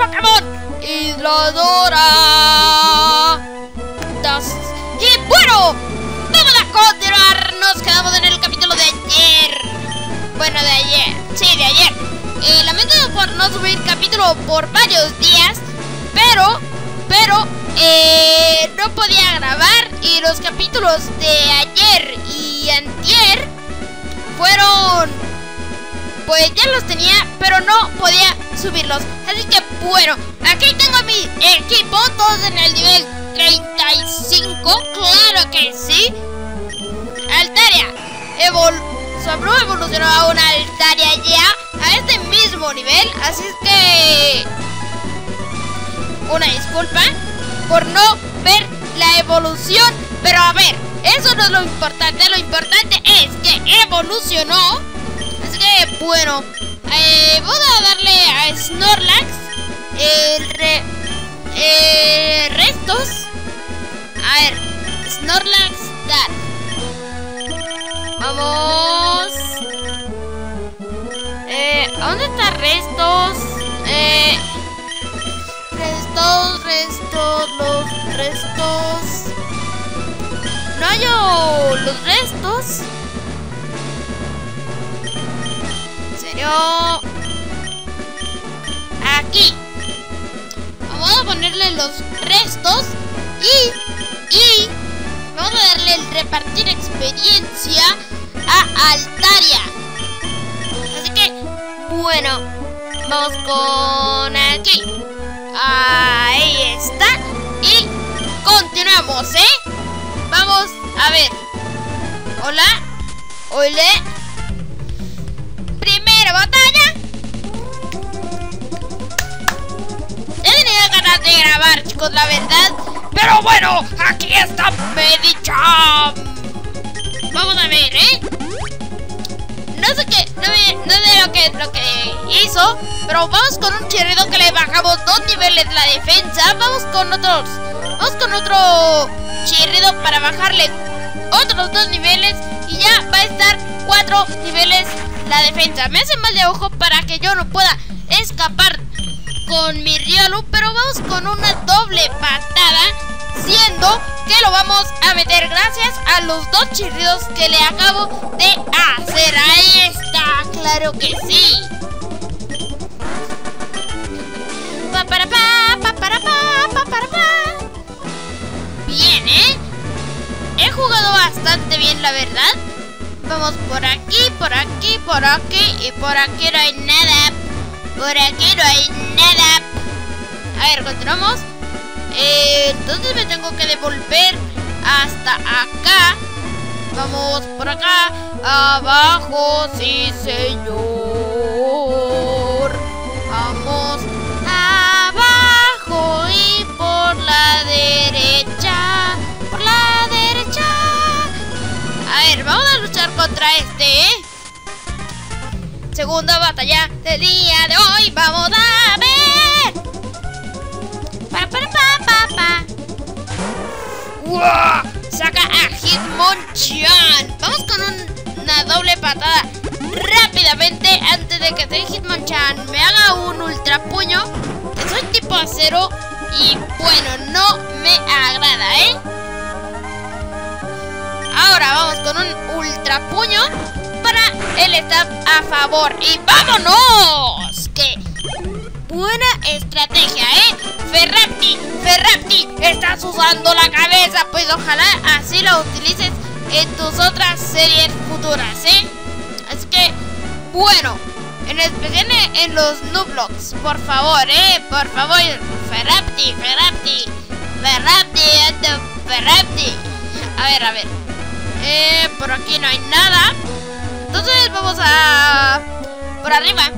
Pokémon Isladora. Dos. Y bueno, vamos a continuar. Nos quedamos en el capítulo de ayer. Bueno, de ayer. Sí, de ayer. Eh, lamento por no subir capítulo por varios días. Pero, pero, eh, no podía grabar. Y los capítulos de ayer y antier fueron pues ya los tenía, pero no podía subirlos. Así que bueno, aquí tengo mi equipo, todos en el nivel 35, claro que sí. Altaria, Evol Sobro evolucionó a una Altaria ya a este mismo nivel, así es que una disculpa por no ver la evolución, pero a ver, eso no es lo importante, lo importante es que evolucionó Así que, bueno, eh, voy a darle a Snorlax el re, eh, restos. A ver, Snorlax, dar. Vamos. Eh, ¿a dónde está restos? Eh, restos, restos, los restos. No hallo los restos. Serio? Aquí. Vamos a ponerle los restos y, y vamos a darle el repartir experiencia a Altaria. Así que, bueno, vamos con aquí. Ahí está. Y continuamos, ¿eh? Vamos a ver. Hola. Hola grabar, chicos, la verdad. Pero bueno, aquí está Medicham. Vamos a ver, ¿eh? No sé qué, no, no sé lo que, lo que hizo, pero vamos con un chirrido que le bajamos dos niveles la defensa. Vamos con otros, vamos con otro chirrido para bajarle otros dos niveles y ya va a estar cuatro niveles la defensa. Me hace mal de ojo para que yo no pueda escapar con mi Riolu. Pero vamos con una doble patada. Siendo que lo vamos a meter gracias a los dos chirridos que le acabo de hacer. Ahí está, claro que sí. Pa para pa, pa para pa, pa para pa. Bien, ¿eh? He jugado bastante bien, la verdad. Vamos por aquí, por aquí, por aquí y por aquí no hay nada. Por aquí no hay nada. A ver, continuamos. Eh, entonces me tengo que devolver hasta acá. Vamos por acá. Abajo, sí señor. Vamos abajo y por la derecha. Por la derecha. A ver, vamos a luchar contra este, ¿eh? Segunda batalla del día de hoy. Vamos a Saca a Hitmonchan. Vamos con un, una doble patada rápidamente antes de que este Hitmonchan me haga un ultra puño. Que soy tipo acero y bueno, no me agrada, ¿eh? Ahora vamos con un ultra puño para el staff a favor. ¡Y vámonos! ¡Qué buena estrategia, eh! Ferrati, estás usando la cabeza. Pues ojalá así lo utilices en tus otras series futuras, ¿eh? Así que, bueno, en especial en los Nublox, por favor, ¿eh? Por favor, Ferrati, Ferrati, Ferrati, Ferrati. A ver, a ver. Eh, por aquí no hay nada. Entonces vamos a... Por arriba.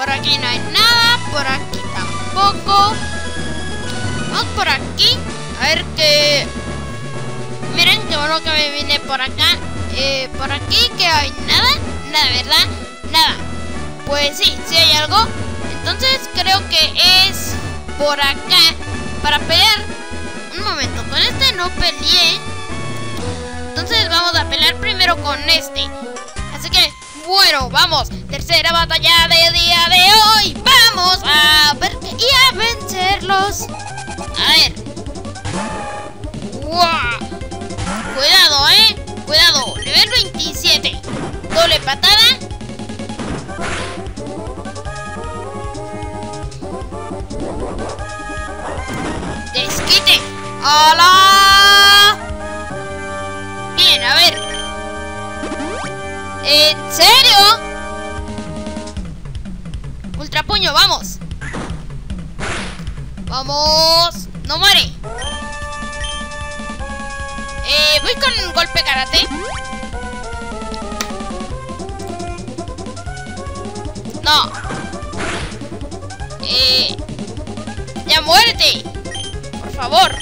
Por aquí no hay nada. Por aquí tampoco. Vamos por aquí. A ver qué... Miren qué bueno que me vine por acá. Eh, por aquí que hay nada. Nada, ¿verdad? Nada. Pues sí, sí hay algo. Entonces creo que es por acá para pelear. Un momento, con este no peleé. Entonces vamos a pelear primero con este. Así que, bueno, vamos. Tercera batalla del día de hoy. Vamos a ver y a vencerlos. A ver. ¡Wow! Cuidado, ¿eh? Cuidado. Nivel 27. Doble patada. Desquite. ¡Hola! ¿En serio? Ultrapuño, vamos. Vamos. No muere. Eh, voy con golpe karate. No. Eh, ya muerte. Por favor.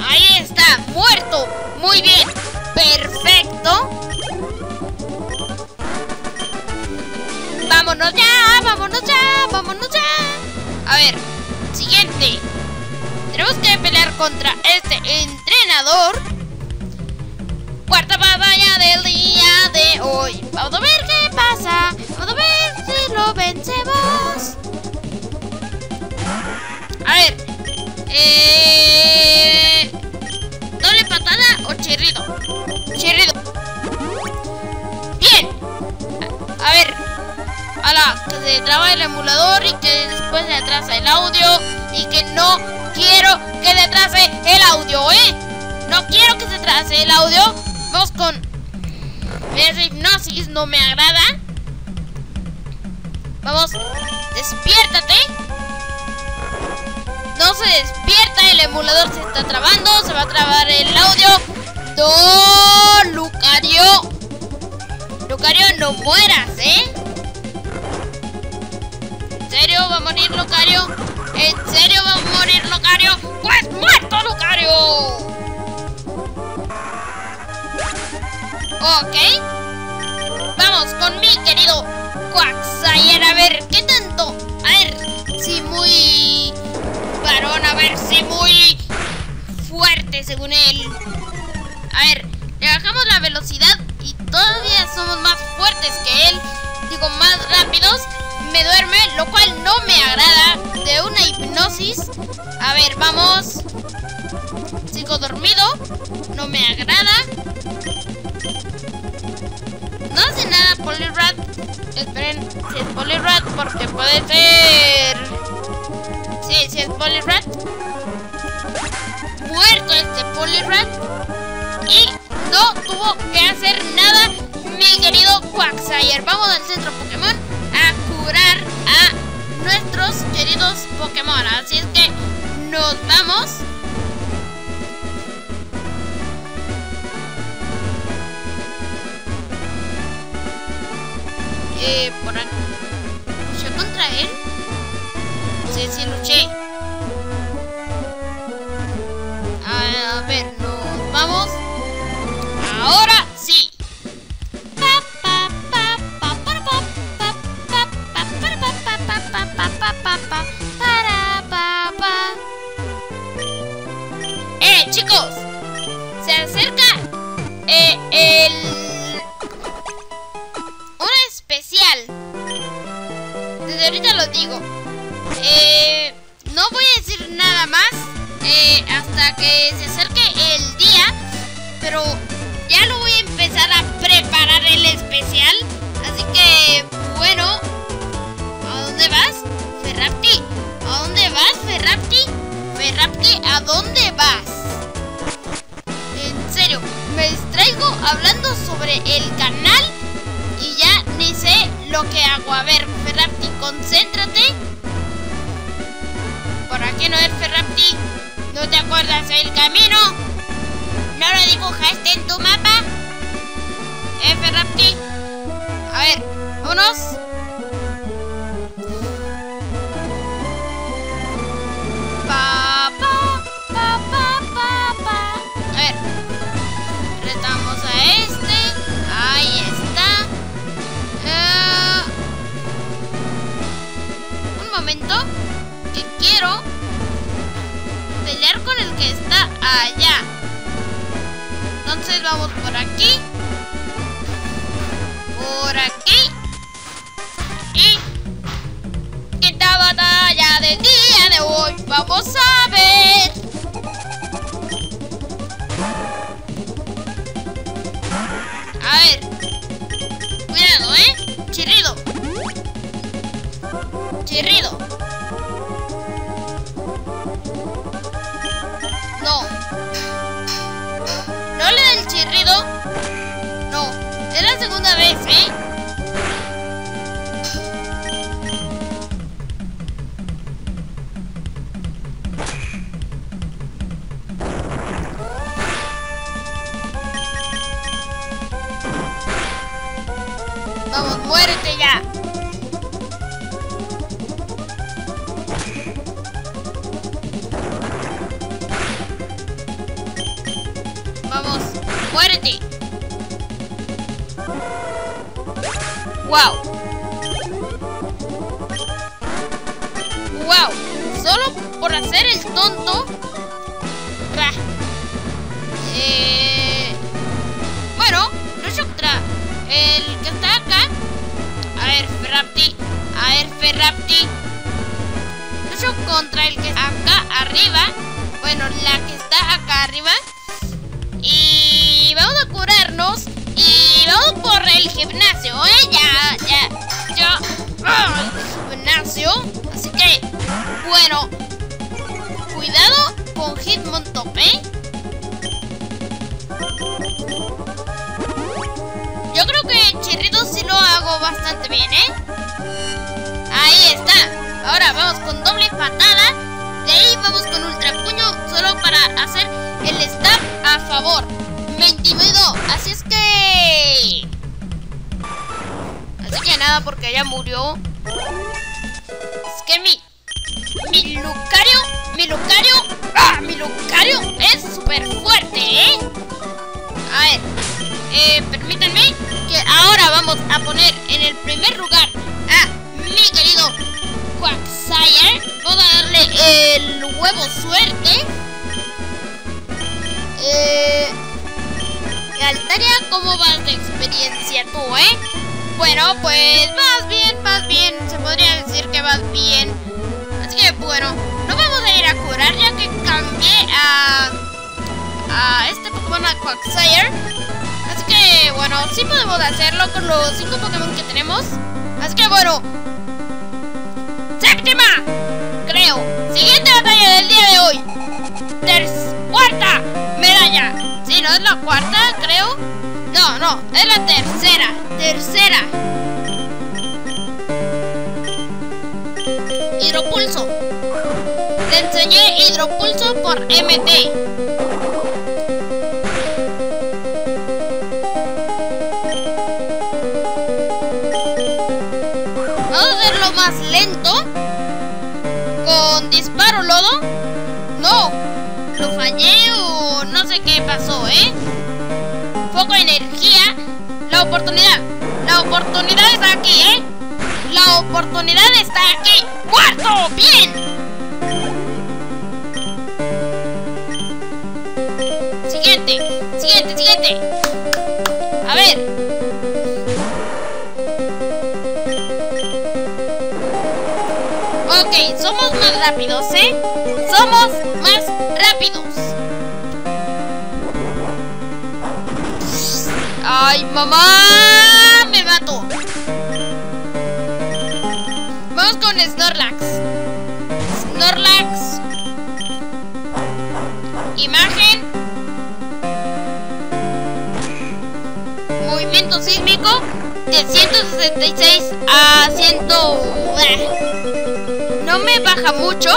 Ahí está, muerto. Muy bien. Perfecto. Vámonos ya, vámonos ya, vámonos ya. A ver, siguiente. Tenemos que pelear contra este entrenador. Cuarta batalla del día de hoy. Vamos a ver qué pasa. Vamos a ver si lo vencemos. A ver. Eh, Ala, que se traba el emulador y que después se atrasa el audio y que no quiero que se atrase el audio, ¿eh? No quiero que se atrase el audio. Vamos con... Esa hipnosis no me agrada. Vamos. Despiértate. No se despierta, el emulador se está trabando, se va a trabar el audio. No, Lucario. Lucario, no mueras, ¿eh? ¿En serio va a morir Lucario? ¿En serio va a morir Lucario? ¡Pues muerto Lucario! Ok. Vamos con mi querido Quaxayer. A ver, ¿qué tanto? A ver, si muy varón, a ver si muy fuerte según él. A ver, le bajamos la velocidad y todavía somos más fuertes que él. Digo, más rápidos. Me duerme, lo cual no me agrada. De una hipnosis. A ver, vamos. Sigo dormido. No me agrada. No hace nada Poliwrath. Esperen, si es Poliwrath, porque puede ser... Sí, si es Poliwrath. Muerto este Poliwrath. Y no tuvo que hacer nada mi querido Quagsire. Vamos al centro Pokémon a curar a nuestros queridos Pokémon. Así es que nos vamos. Eh, por aquí. ¿Luché contra él? Sí, sí, luché. Eh, chicos. Se acerca eh, el un especial. Desde ahorita lo digo. Eh, no voy a decir nada más eh, hasta que se acerque el día. Pero ya lo voy a empezar a preparar el especial. ¿A dónde vas? En serio, me distraigo hablando sobre el canal y ya ni sé lo que hago. A ver, Ferrapti, concéntrate. Por aquí no es Ferrapti. ¿No te acuerdas el camino? ¿No lo dibujaste en tu mapa? ¿Eh, Ferrapti? A ver, vámonos. Allá. ¿Dónde Entonces vamos por aquí. Por aquí. Y... Quinta batalla del día de hoy. Vamos a ver. A ver. Cuidado, ¿eh? Chirrido. Chirrido. A ver, Ferrapti. Lucho contra el que acá arriba. Bueno, la que está acá arriba. Y vamos a curarnos. Y vamos por el gimnasio, ¿eh? Ya, ya, ya. ¡Ah! Gimnasio. Así que, bueno. Cuidado con Hitmontop, ¿eh? Yo creo que Chirrito sí lo hago bastante bien, ¿eh? Ahí está. Ahora vamos con doble patada. De ahí vamos con ultra puño solo para hacer el stab a favor. Me intimidó. Así es que... Así que nada, porque ella murió. Es que mi... Mi Lucario... Mi Lucario... ¡Ah! Mi Lucario es súper fuerte, ¿eh? A ver. Eh, permítanme que ahora vamos a poner en el primer lugar a mi querido Quagsire. Vamos a darle el huevo suerte. Eh, Altaria, ¿cómo vas de experiencia tú, eh? Bueno, pues vas bien, vas bien. Se podría decir que vas bien. Así que bueno, no vamos a ir a curar ya que cambié a, a este Pokémon a Quagsire. Bueno, sí podemos hacerlo con los 5 Pokémon que tenemos. Así que bueno. Séptima, creo. Siguiente batalla del día de hoy. Ter cuarta medalla. Sí, no es la cuarta, creo. No, no, es la tercera. Tercera. Hidropulso. Te enseñé hidropulso por MT. lento. Con disparo lodo. No. Lo fallé o no sé qué pasó, ¿eh? Foco de energía. La oportunidad. La oportunidad está aquí, ¿eh? La oportunidad está aquí. ¡Cuarto! ¡Bien! Siguiente. Siguiente, siguiente. A ver. Más rápidos, ¿eh? Somos más rápidos. ¡Ay, mamá! ¡Me mato! Vamos con Snorlax. Snorlax. Imagen. Movimiento sísmico de 166 a 100. No me baja mucho.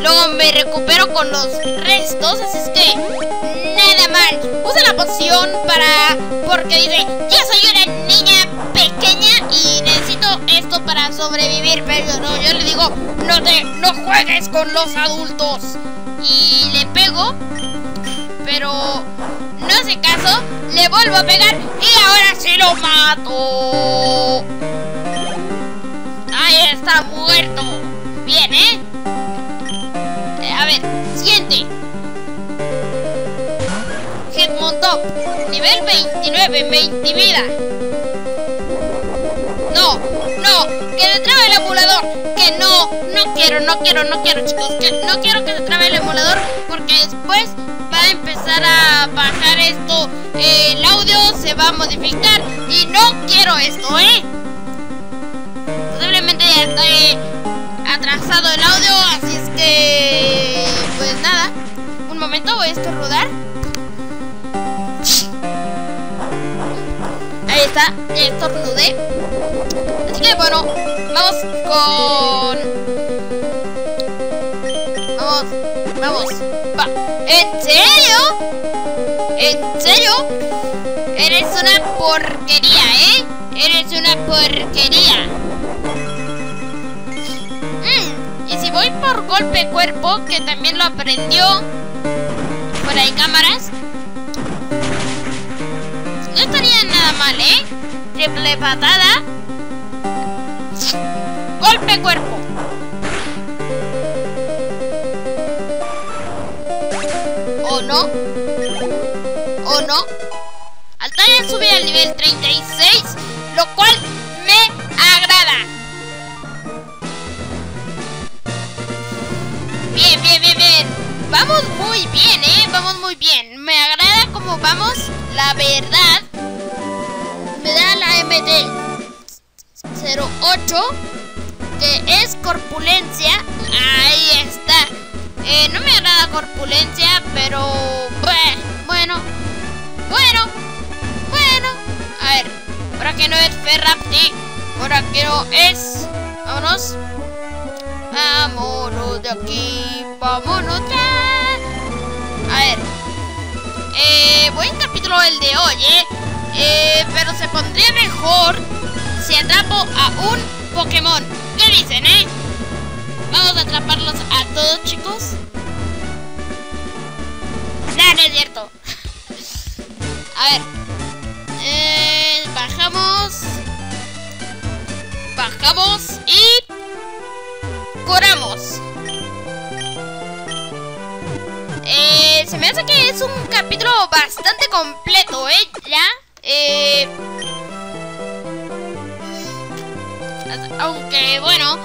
Luego me recupero con los restos. Así es que nada mal. Usa la poción para. Porque dice: Yo soy una niña pequeña y necesito esto para sobrevivir. Pero no, yo le digo: No te. No juegues con los adultos. Y le pego. Pero no hace caso. Le vuelvo a pegar. Y ahora sí lo mato. Ahí está muerto. Eh nivel 29, me intimida. No, no, que se trabe el emulador. Que no, no quiero, no quiero, no quiero, chicos. Que no quiero que se trabe el emulador porque después va a empezar a bajar esto. el audio se va a modificar y no quiero esto, ¿eh? Posiblemente ya estoy atrasado el audio, así es que... Pues nada. Un momento, voy a estornudar. Ahí está, estornudé. Así que bueno, vamos con... Vamos, vamos. Va. ¿En serio? ¿En serio? Eres una porquería, ¿eh? Eres una porquería. Mm, y si voy por golpe cuerpo, que también lo aprendió fuera de cámaras, no estaría nada mal, ¿eh? Triple patada. Golpe cuerpo. ¿O no? ¿O no? Altaria sube al nivel 36, lo cual me agrada. Bien, bien, bien, bien. Vamos muy bien, ¿eh? Vamos muy bien. Me agrada cómo vamos. La verdad, me da la MD08, que es corpulencia. Ahí está. Eh, no me agrada corpulencia, pero bueno, bueno, bueno. A ver, por aquí no es Ferrapti, por aquí no es. Vámonos. Vámonos de aquí, vámonos ya. A ver. Eh, buen capítulo el de hoy, ¿eh? ¿Eh? Pero se pondría mejor si atrapo a un Pokémon. ¿Qué dicen, eh? Vamos a atraparlos a todos, chicos. No, no es cierto. A ver. Eh, bajamos. Bajamos y... Curamos. Eh, se me hace que es un capítulo bastante completo, ¿eh? Ya. Eh... Aunque, bueno,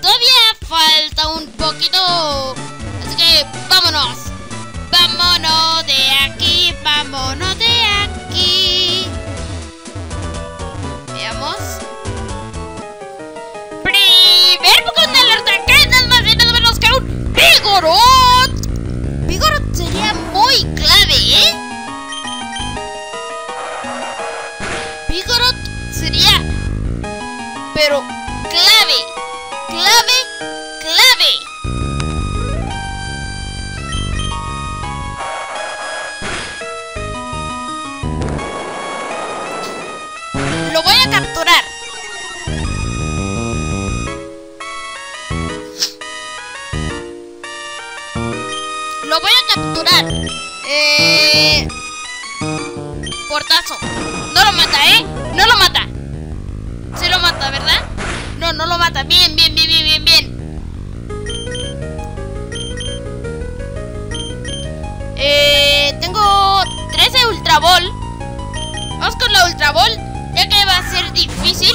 todavía falta un poquito. Así que vámonos. Vámonos de aquí, vámonos de aquí. Veamos. Primer Pokémon de alerta que más y nada menos que un Vigorot. Pero clave. Clave, clave. Lo voy a capturar. Lo voy a capturar. Eh... Portazo. No lo mata, ¿eh? No lo mata. No, lo mata. Bien, bien, bien, bien, bien, bien. Eh, tengo 13 Ultra Ball. Vamos con la Ultra Ball, ya que va a ser difícil.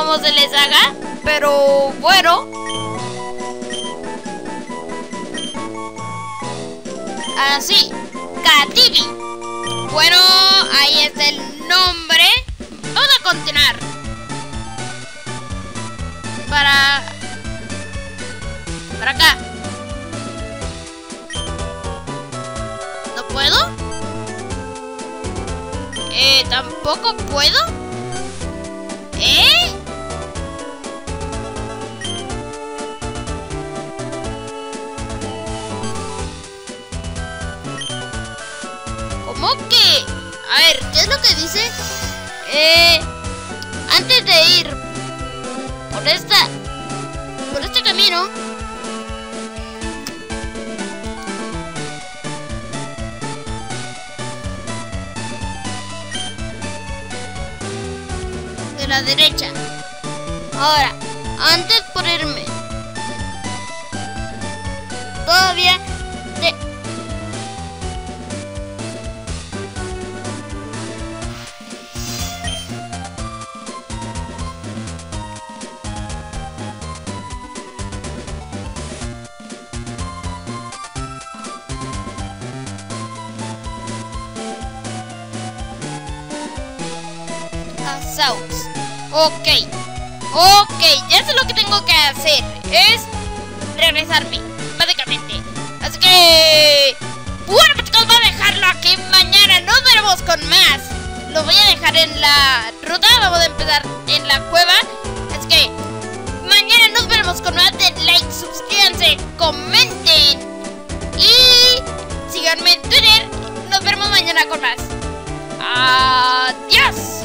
Cómo se les haga. Pero bueno. Así. Katibi. Bueno, ahí está el nombre. Vamos a continuar. Para... Para acá. ¿No puedo? Eh, ¿tampoco puedo? ¿Eh? Lo que dice? Eh, antes de ir por esta, por este camino, de la derecha. Ahora, antes por irme, todavía Ok. Ok, ya sé lo que tengo que hacer. Es regresarme, básicamente. Así que... Bueno, chicos, voy a dejarlo aquí. Mañana nos veremos con más. Lo voy a dejar en la ruta. Vamos a empezar en la cueva. Así que... Mañana nos veremos con más. Den like, suscríbanse, comenten. Y... Síganme en Twitter. Nos vemos mañana con más. Adiós.